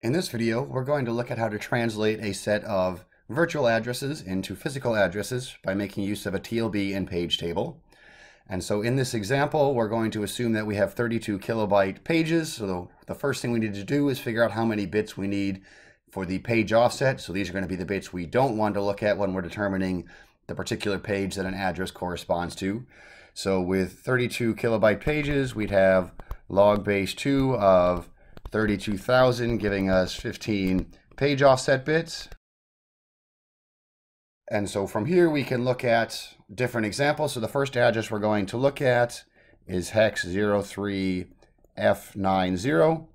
In this video, we're going to look at how to translate a set of virtual addresses into physical addresses by making use of a TLB and page table. And so in this example, we're going to assume that we have 32 kilobyte pages. So the first thing we need to do is figure out how many bits we need for the page offset. So these are going to be the bits we don't want to look at when we're determining the particular page that an address corresponds to. So with 32 kilobyte pages, we'd have log base 2 of 32,000, giving us 15 page offset bits. And so from here, we can look at different examples. So the first address we're going to look at is hex 03F90.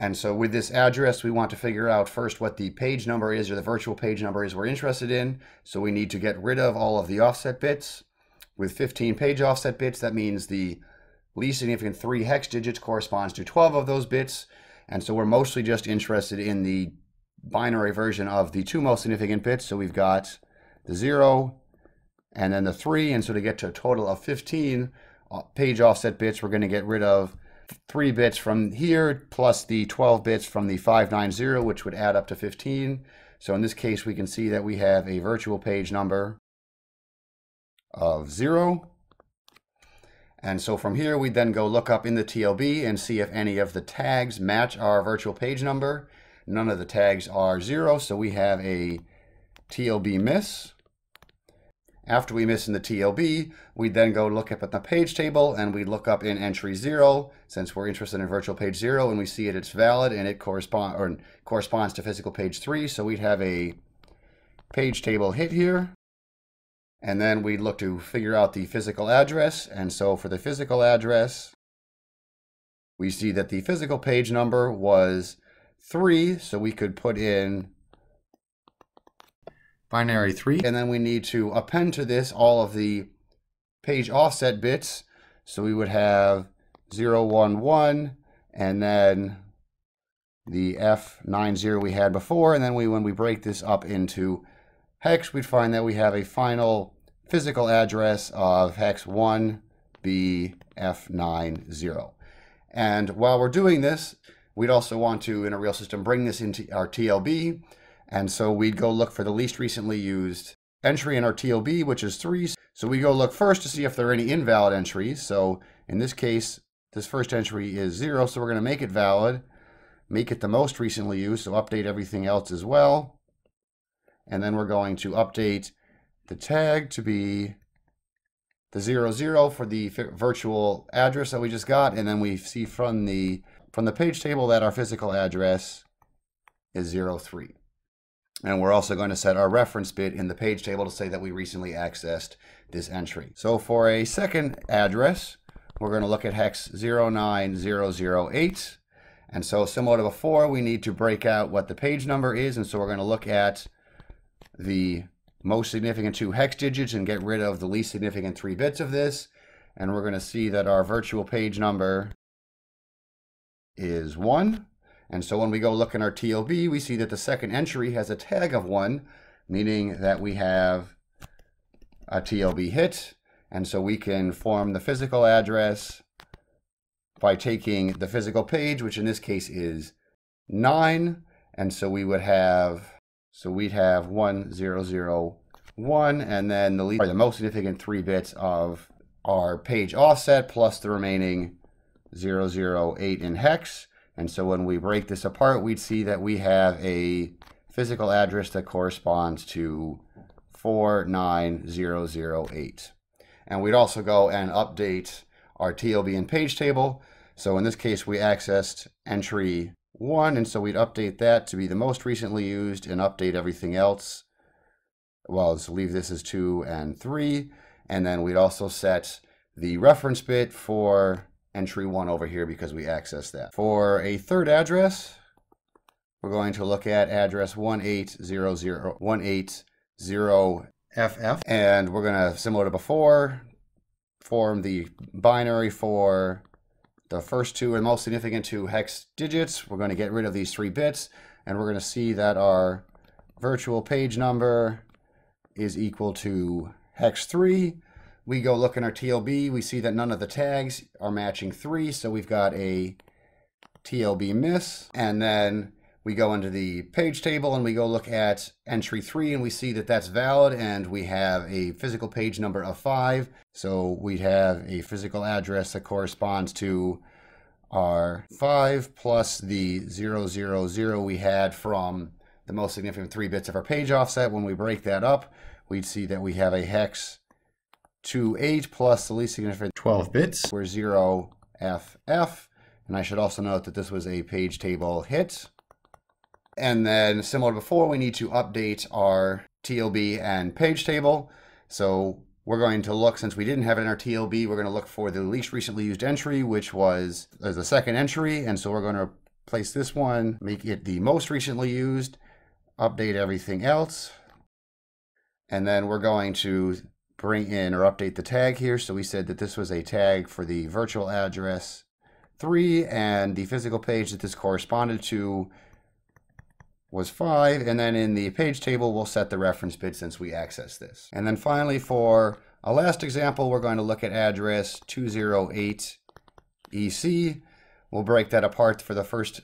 And so with this address, we want to figure out first what the page number is or the virtual page number is we're interested in. So we need to get rid of all of the offset bits. With 15 page offset bits, that means the least significant three hex digits corresponds to 12 of those bits. And so we're mostly just interested in the binary version of the two most significant bits. So we've got the 0 and then the 3. And so to get to a total of 15 uh, page offset bits, we're going to get rid of 3 bits from here plus the 12 bits from the 590, which would add up to 15. So in this case, we can see that we have a virtual page number of 0. And so from here, we then go look up in the TLB and see if any of the tags match our virtual page number. None of the tags are zero, so we have a TLB miss. After we miss in the TLB, we then go look up at the page table and we look up in entry zero, since we're interested in virtual page zero and we see it, it's valid and it correspond, or corresponds to physical page three. So we'd have a page table hit here. And then we look to figure out the physical address. And so for the physical address, we see that the physical page number was 3. So we could put in binary 3. And then we need to append to this all of the page offset bits. So we would have 0, 1, 1, and then the F90 we had before. And then we, when we break this up into hex, we'd find that we have a final physical address of hex 1BF90. And while we're doing this, we'd also want to, in a real system, bring this into our TLB. And so we'd go look for the least recently used entry in our TLB, which is 3. So we go look first to see if there are any invalid entries. So in this case, this first entry is 0, so we're going to make it valid, make it the most recently used, so update everything else as well and then we're going to update the tag to be the 00 for the virtual address that we just got. And then we see from the from the page table that our physical address is 03 and we're also going to set our reference bit in the page table to say that we recently accessed this entry. So for a second address we're going to look at hex 09008 and so similar to before we need to break out what the page number is. And so we're going to look at the most significant two hex digits and get rid of the least significant three bits of this. And we're going to see that our virtual page number is 1. And so when we go look in our TLB, we see that the second entry has a tag of 1, meaning that we have a TLB hit. And so we can form the physical address by taking the physical page, which in this case is 9. And so we would have so we'd have 1001, and then the, least, the most significant three bits of our page offset plus the remaining 008 in hex. And so when we break this apart, we'd see that we have a physical address that corresponds to 49008. And we'd also go and update our TLB and page table. So in this case, we accessed entry 1, and so we'd update that to be the most recently used and update everything else. Well, let's leave this as 2 and 3, and then we'd also set the reference bit for entry 1 over here because we access that. For a third address, we're going to look at address 1800, 180FF, and we're going to, similar to before, form the binary for the first two and most significant two hex digits. We're going to get rid of these three bits, and we're going to see that our virtual page number is equal to hex 3. We go look in our TLB, we see that none of the tags are matching 3, so we've got a TLB miss. And then we go into the page table and we go look at entry three and we see that that's valid and we have a physical page number of five. So we have a physical address that corresponds to our five plus the zero zero zero we had from the most significant three bits of our page offset. When we break that up, we'd see that we have a hex 2, 8 plus the least significant 12 bits, where 0, F, F. And I should also note that this was a page table hit. And then similar to before, we need to update our TLB and page table. So we're going to look, since we didn't have it in our TLB, we're going to look for the least recently used entry, which was as the second entry. And so we're going to place this one, make it the most recently used, update everything else. And then we're going to bring in or update the tag here. So we said that this was a tag for the virtual address 3 and the physical page that this corresponded to was 5. And then in the page table, we'll set the reference bit since we access this. And then finally, for a last example, we're going to look at address 208 EC. We'll break that apart for the first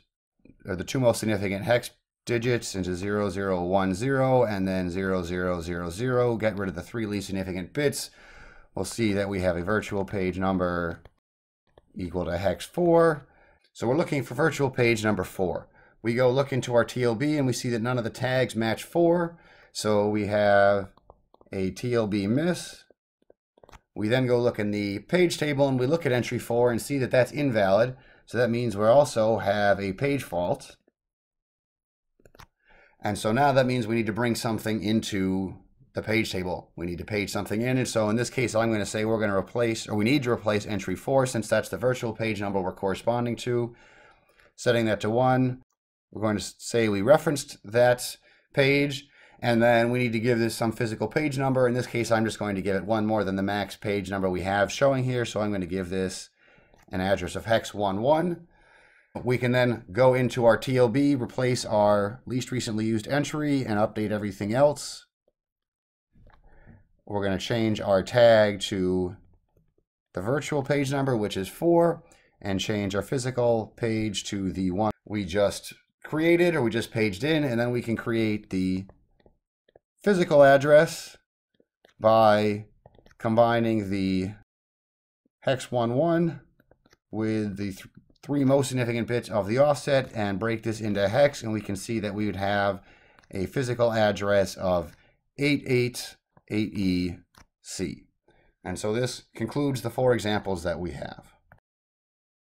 or the two most significant hex digits into 0010 and then 0000. Get rid of the three least significant bits. We'll see that we have a virtual page number equal to hex 4. So we're looking for virtual page number 4. We go look into our TLB and we see that none of the tags match 4. So we have a TLB miss. We then go look in the page table and we look at entry 4 and see that that's invalid. So that means we also have a page fault. And so now that means we need to bring something into the page table. We need to page something in. And so in this case, I'm going to say we're going to replace, or we need to replace entry four since that's the virtual page number we're corresponding to. Setting that to one, we're going to say we referenced that page, and then we need to give this some physical page number. In this case, I'm just going to give it one more than the max page number we have showing here. So I'm going to give this an address of hex 11. We can then go into our TLB, replace our least recently used entry, and update everything else. We're going to change our tag to the virtual page number, which is 4, and change our physical page to the one we just created or we just paged in, and then we can create the physical address by combining the hex 11 with the three most significant bits of the offset and break this into hex and we can see that we would have a physical address of 888EC. And so this concludes the four examples that we have.